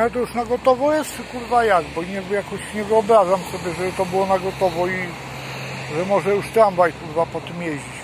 Ale to już na gotowo jest, czy kurwa jak? Bo nie, jakoś nie wyobrażam sobie, że to było na gotowo i że może już tramwaj kurwa po tym jeździć.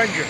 No i o, będzie.